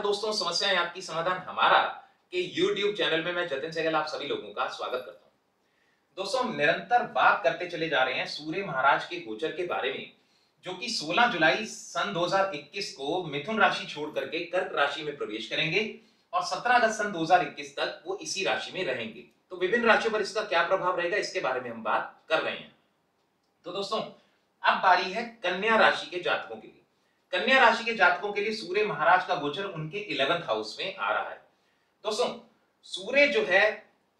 दोस्तों समस्याएँ आपकी, समाधान हमारा, के YouTube चैनल में मैं जतिन सहगल आप सभी लोगों का स्वागत करता हूँ। दोस्तों निरंतर बात करते चले जा रहे हैं सूर्य महाराज के गोचर के बारे में, जो कि 16 जुलाई सन 2021 को मिथुन राशि छोड़ करके कर्क राशि में प्रवेश करेंगे और 17 अगस्त सन 2021 तक वो इसी राशि में रहेंगे। तो विभिन्न राशियों पर इसका क्या प्रभाव रहेगा, इसके बारे में हम बात कर रहे हैं। तो दोस्तों, अब बारी है कन्या राशि के जातकों के लिए। कन्या राशि के जातकों के लिए सूर्य महाराज का गोचर उनके इलेवंथ हाउस में आ रहा है। दोस्तों सूर्य जो है,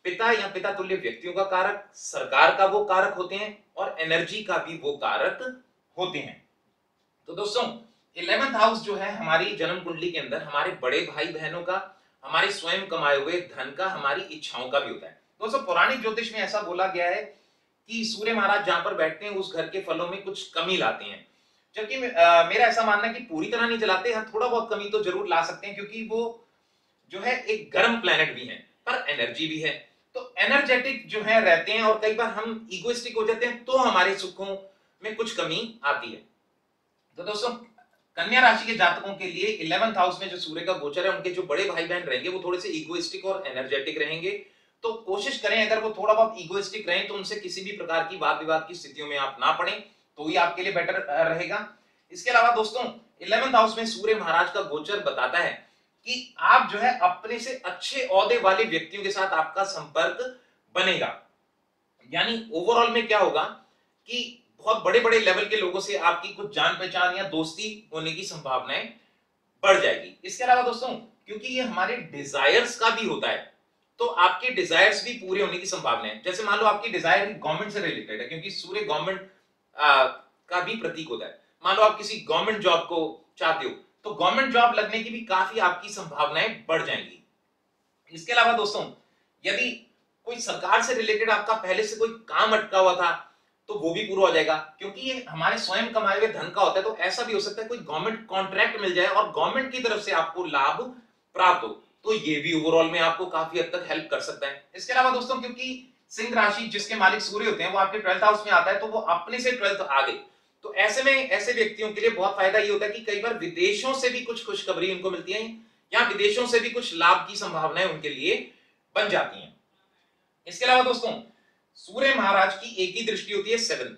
पिता या पिता तुल्य व्यक्तियों का कारक, सरकार का वो कारक होते हैं और एनर्जी का भी वो कारक होते हैं। तो दोस्तों इलेवेंथ हाउस जो है हमारी जन्म कुंडली के अंदर हमारे बड़े भाई बहनों का, हमारे स्वयं कमाए हुए धन का, हमारी इच्छाओं का भी होता है। दोस्तों, पौराणिक ज्योतिष में ऐसा बोला गया है कि सूर्य महाराज जहाँ पर बैठते हैं, उस घर के फलों में कुछ कमी लाते हैं। जबकि मेरा ऐसा मानना है कि पूरी तरह नहीं जलाते हाँ थोड़ा बहुत कमी तो ज़रूर ला सकते हैं, क्योंकि वो जो है एक गर्म प्लेनेट भी है, पर एनर्जी भी है। तो एनर्जेटिक जो है, रहते हैं, और कई बार हम इगोइस्टिक हो जाते हैं तो हमारे सुखों में कुछ कमी आती है। तो दोस्तों, कन्या राशि के जातकों के लिए इलेवंथ हाउस में जो सूर्य का गोचर है, उनके जो बड़े भाई बहन रहेंगे, वो थोड़े से इगोइस्टिक और एनर्जेटिक रहेंगे। तो कोशिश करें, अगर वो थोड़ा बहुत इगोइस्टिक रहें तो उनसे किसी भी प्रकार की वाद विवाद की स्थितियों में आप ना पड़े। तो ये आपके लिए बेटर रहेगा। इसके अलावा दोस्तों इलेवेंथ हाउस में सूर्य महाराज का गोचर बताता है कि आप जो है अपने से अच्छे औहदे वाले व्यक्तियों के साथ आपका संपर्क बनेगा। यानी ओवरऑल में क्या होगा कि बहुत बड़े बड़े लेवल के लोगों से आपकी कुछ जान पहचान या दोस्ती होने की संभावनाएँ बढ़ जाएगी। इसके अलावा दोस्तों, क्योंकि ये हमारे डिजायर्स का भी होता है तो आपके डिजायर्स भी पूरे होने की संभावना है। जैसे मान लो आपकी डिज़ायर गवर्नमेंट से रिलेटेड है, क्योंकि सूर्य गवर्नमेंट का भी प्रतीक होता है। मान लो आप किसी गवर्नमेंट जॉब को चाहते हो तो गवर्नमेंट जॉब लगने की भी काफ़ी आपकी संभावनाएँ बढ़ जाएँगी। इसके अलावा दोस्तों, यदि कोई सरकार से रिलेटेड आपका पहले से कोई काम अटका हुआ था तो वो भी पूरा हो जाएगा, क्योंकि ये हमारे स्वयं कमाए हुए धन का होता है तो ऐसा भी हो सकता है कोई गवर्नमेंट कॉन्ट्रैक्ट मिल जाए और गवर्नमेंट की तरफ़ से आपको लाभ प्राप्त हो तो ये भी ओवरऑल में आपको काफ़ी हद तक हेल्प कर सकता है। इसके अलावा दोस्तों, क्योंकि सिंह राशि जिसके मालिक सूर्य होते हैं, वो आपके ट्वेल्थ हाउस में आता है तो वो अपने से ट्वेल्थ आ गए। तो ऐसे में, ऐसे व्यक्तियों के लिए बहुत फ़ायदा ये होता है कि कई बार विदेशों से भी कुछ खुशखबरी उनको मिलती है, या विदेशों से भी कुछ लाभ की संभावनाएँ उनके लिए बन जाती हैं। इसके अलावा दोस्तों, सूर्य महाराज की एक ही दृष्टि होती है सेवंथ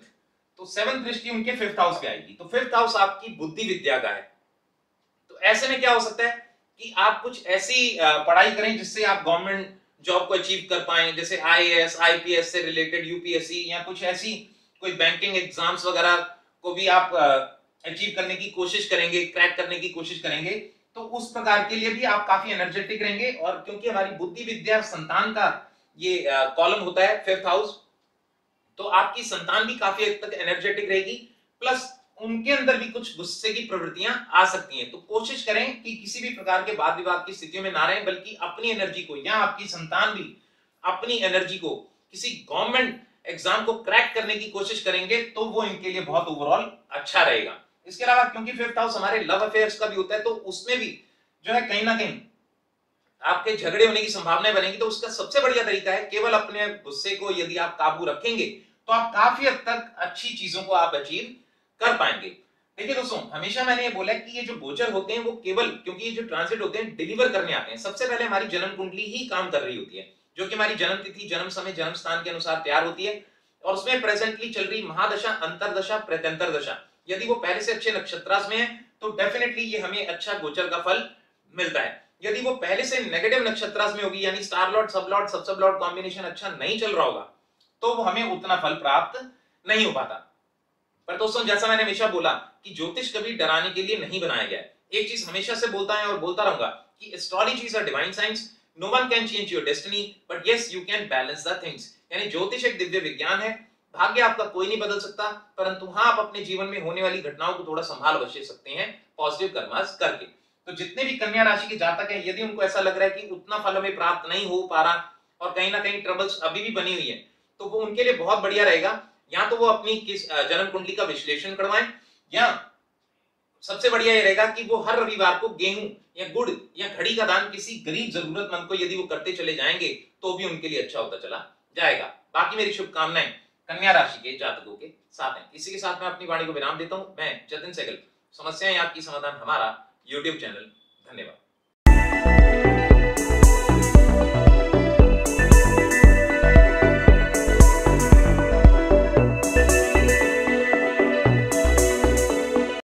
तो सेवंथ दृष्टि उनके फिफ्थ हाउस पे आएगी। तो फिफ्थ हाउस आपकी बुद्धि विद्या का है। तो ऐसे में क्या हो सकता है कि आप कुछ ऐसी पढ़ाई करें जिससे आप गवर्नमेंट जॉब को अचीव कर पाए, जैसे आईएएस आईपीएस से रिलेटेड यूपीएससी या कुछ ऐसी कोई बैंकिंग एग्ज़ाम्स वगैरह को भी आप अचीव करने की कोशिश करेंगे क्रैक करने की कोशिश करेंगे तो उस प्रकार के लिए भी आप काफ़ी एनर्जेटिक रहेंगे और क्योंकि हमारी बुद्धि विद्या संतान का ये कॉलम होता है फिफ्थ हाउस तो आपकी संतान भी काफ़ी हद तक एनर्जेटिक रहेगी प्लस उनके अंदर भी कुछ गुस्से की प्रवृत्तियाँ आ सकती हैं। तो कोशिश करें कि किसी भी प्रकार के वाद विवाद की स्थितियों में ना रहें, बल्कि अपनी एनर्जी को या आपकी संतान भी अपनी एनर्जी को किसी गवर्नमेंट एग्ज़ाम को क्रैक करने की कोशिश करेंगे तो वो इनके लिए बहुत ओवरऑल अच्छा रहेगा। इसके अलावा क्योंकि फिफ्थ हाउस हमारे लव अफेयर्स का भी होता है तो उसमें भी जो है कहीं ना कहीं आपके झगड़े होने की संभावनाएँ बनेगी। तो उसका सबसे बढ़िया तरीका है, केवल अपने गुस्से को यदि आप काबू रखेंगे तो आप काफ़ी हद तक अच्छी चीज़ों को आप अचीव कर पाएँगे। देखिए दोस्तों, हमेशा मैंने ये बोला कि ये जो गोचर होते हैं, वो केवल, क्योंकि ये जो ट्रांसिट होते हैं डिलीवर करने आते हैं। सबसे पहले हमारी जन्म कुंडली ही काम कर रही होती है, जो कि हमारी जन्म तिथि, जन्म समय, जन्म स्थान के अनुसार तैयार होती है और उसमें प्रेजेंटली चल रही महादशा, अंतरदशा प्रत्यंतर दशा यदि वो पहले से अच्छे नक्षत्रास में है तो डेफिनेटली ये हमें अच्छा गोचर का फल मिलता है। यदि वो पहले से नेगेटिव नक्षत्रास में होगी, यानी स्टार लॉर्ड सब लॉर्ड सब सब लॉर्ड कॉम्बिनेशन अच्छा नहीं चल रहा होगा तो वो हमें उतना फल प्राप्त नहीं हो पाता। पर दोस्तों, जैसा मैंने हमेशा बोला कि ज्योतिष कभी डराने के लिए नहीं बनाया गया एक चीज़ हमेशा से बोलता है और बोलता रहूँगा कि astrology is a divine science no one can change your destiny but yes you can balance the things यानी ज्योतिष एक दिव्य विज्ञान है। भाग्य आपका कोई नहीं बदल सकता, परंतु हाँ आप अपने जीवन में होने वाली घटनाओं को थोड़ा संभाल अवश्य सकते हैं पॉजिटिव कर्मास करके। तो जितने भी कन्या राशि के जातक हैं, यदि उनको ऐसा लग रहा है कि उतना फल हमें प्राप्त नहीं हो पा रहा और कहीं ना कहीं ट्रबल्स अभी भी बनी हुई है तो वो उनके लिए बहुत बढ़िया रहेगा। या तो वो अपनी किस जन्म कुंडली का विश्लेषण करवाएँ, या सबसे बढ़िया ये रहेगा कि वो हर रविवार को गेहूँ या गुड़ या घड़ी का दान किसी गरीब जरूरतमंद को यदि वो करते चले जाएँगे तो भी उनके लिए अच्छा होता चला जाएगा। बाकी मेरी शुभकामनाएँ कन्या राशि के जातकों के साथ हैं। इसी के साथ मैं अपनी वाणी को विराम देता हूँ। मैं जतिन सहगल, समस्याएँ आपकी समाधान हमारा यूट्यूब चैनल।